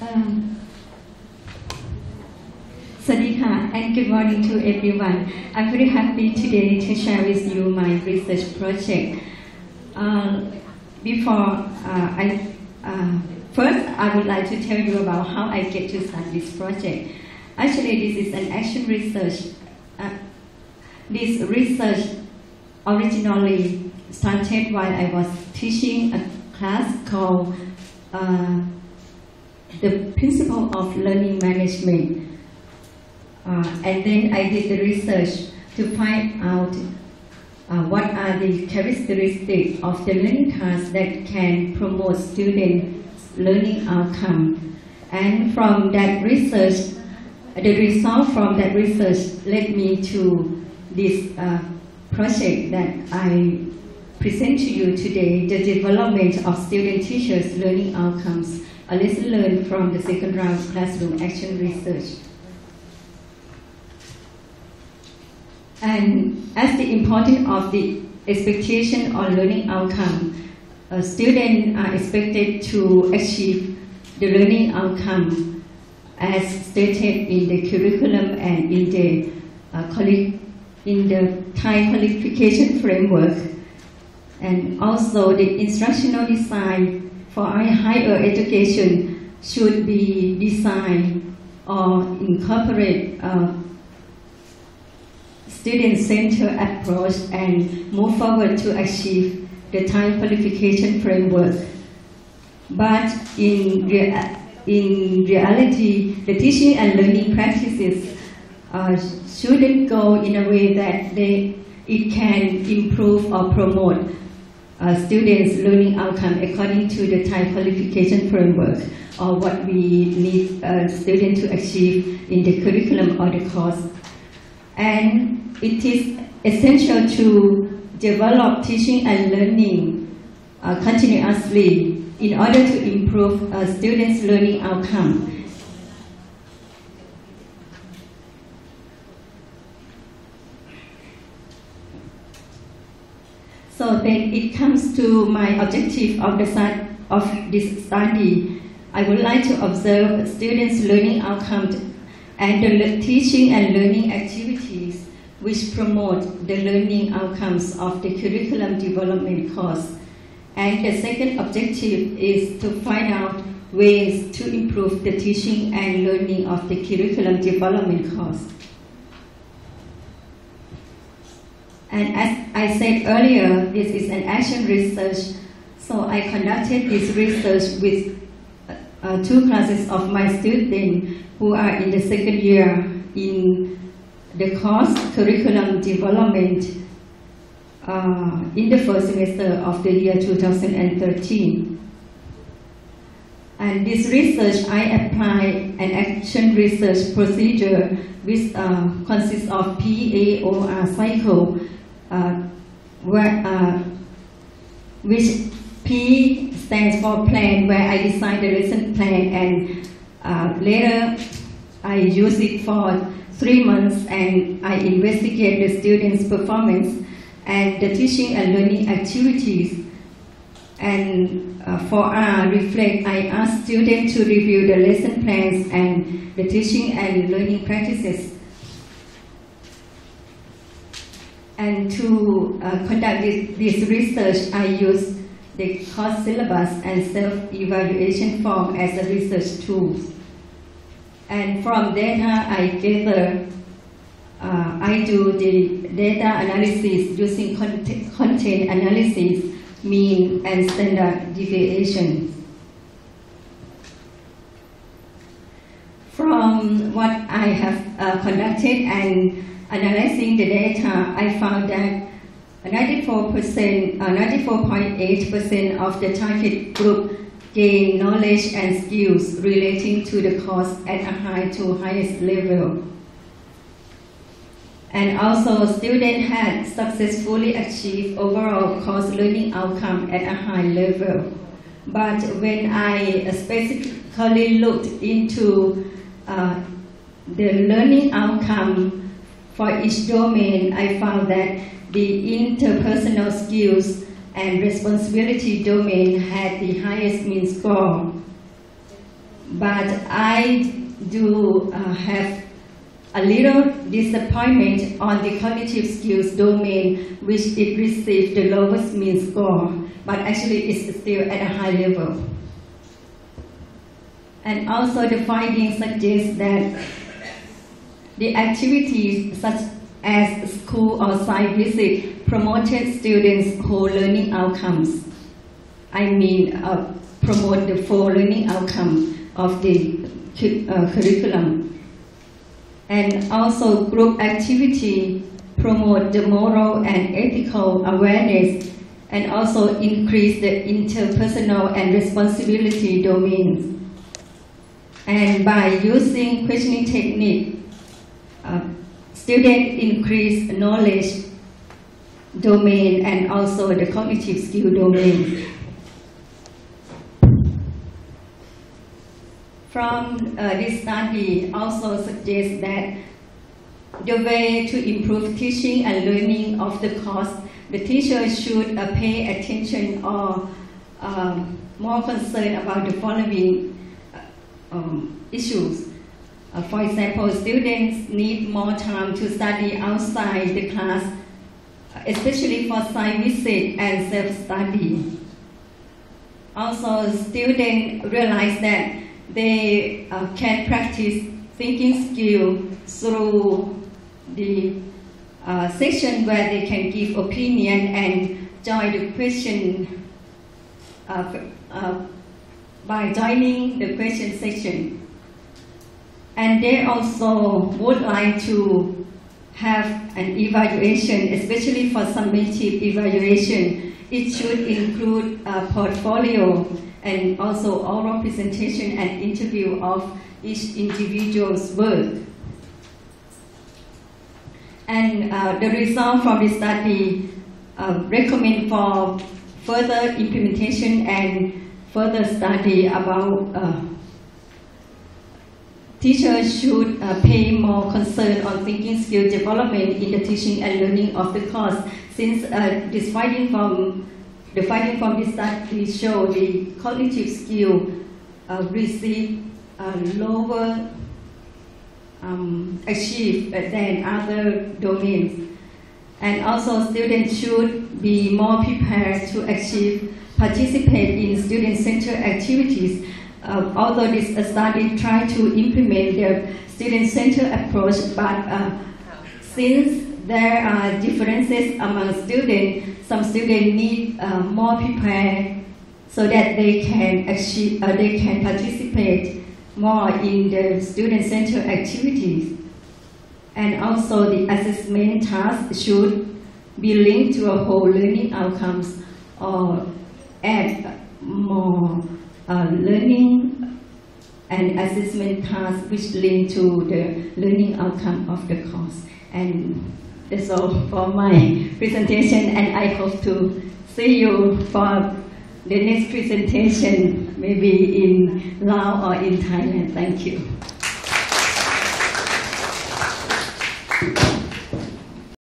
Um, Sadika and good morning to everyone. I'm very happy today to share with you my research project. Uh, before uh, I uh, first, I would like to tell you about how I get to start this project. Actually, this is an action research. Uh, this research originally started while I was teaching a class called uh, the Principle of Learning Management. Uh, and then I did the research to find out uh, what are the characteristics of the learning tasks that can promote student learning outcome. And from that research, the result from that research led me to this uh, project that I present to you today, the development of student teachers learning outcomes, a lesson learned from the second round classroom action research. And as the importance of the expectation on learning outcome, uh, students are expected to achieve the learning outcome as stated in the curriculum and in the uh, in the Thai qualification framework, and also the instructional design for higher education should be designed or incorporate a student-centered approach and move forward to achieve the Thai qualification framework. But in, rea in reality, the teaching and learning practices uh, shouldn't go in a way that they, it can improve or promote uh, students' learning outcome according to the Thai qualification framework or what we need uh, students to achieve in the curriculum or the course. And it is essential to develop teaching and learning uh, continuously in order to improve students' learning outcome. So then it comes to my objective of the of this study. I would like to observe students' learning outcomes and the teaching and learning activities which promote the learning outcomes of the curriculum development course. And the second objective is to find out ways to improve the teaching and learning of the curriculum development course. And as I said earlier, this is an action research, so I conducted this research with uh, two classes of my students who are in the second year in the course curriculum development uh, in the first semester of the year 2013. And this research, I apply an action research procedure which uh, consists of PAOR cycle uh, where, uh, which P stands for plan, where I design the lesson plan and uh, later I use it for three months and I investigate the students' performance and the teaching and learning activities. And uh, for R, reflect, I ask students to review the lesson plans and the teaching and learning practices And to uh, conduct this, this research, I use the course syllabus and self-evaluation form as a research tool. And from data I gather, uh, I do the data analysis using content, content analysis, mean and standard deviation. From what I have uh, conducted and analyzing the data, I found that 94%, 94.8% uh, of the target group gain knowledge and skills relating to the course at a high to highest level. And also, students had successfully achieved overall course learning outcome at a high level. But when I specifically looked into uh, the learning outcome for each domain, I found that the interpersonal skills and responsibility domain had the highest mean score. but I do uh, have a little disappointment on the cognitive skills domain, which it received the lowest mean score, but actually it's still at a high level. And also the findings suggest that the activities such as school or site visit promoted students' whole learning outcomes. I mean, uh, promote the full learning outcome of the uh, curriculum. And also group activity promote the moral and ethical awareness and also increase the interpersonal and responsibility domains. And by using questioning technique, uh, students increase knowledge domain and also the cognitive skill domain. From uh, this study also suggests that the way to improve teaching and learning of the course, the teacher should uh, pay attention or um, more concerned about the following uh, um, issues. Uh, for example, students need more time to study outside the class, especially for site visit and self-study. Also, students realize that they uh, can practice thinking skill through the uh, section where they can give opinion and join the question uh, uh, by joining the question section. And they also would like to have an evaluation, especially for summative evaluation. It should include a portfolio and also oral presentation and interview of each individual's work. And uh, the result from the study uh, recommend for further implementation and further study about uh, teachers should uh, pay more concern on thinking skill development in the teaching and learning of the course since uh, this finding from the finding from this study show the cognitive skill uh, receive uh, lower um, achieve than other domains. And also students should be more prepared to achieve, participate in student-centered activities. Uh, although this study tried to implement the student-centered approach, but uh, since there are differences among students, some students need uh, more prepared so that they can achieve, uh, they can participate more in the student-centered activities. And also the assessment task should be linked to a whole learning outcomes or add more uh, learning and assessment tasks which link to the learning outcome of the course. And that's all for my presentation and I hope to see you for the next presentation, maybe in Laos or in Thailand. Thank you.